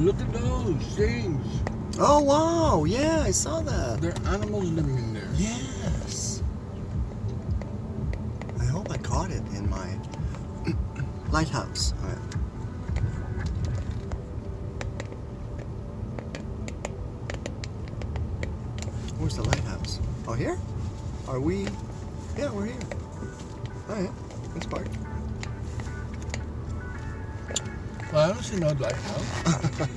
look at those things. Oh wow! Yeah, I saw that. There are animals living in there. Yes. I hope I caught it in my lighthouse. All right. Where's the lighthouse? Oh, here? Are we? Yeah, we're here. All right. Let's park. Well, I don't see no lighthouse.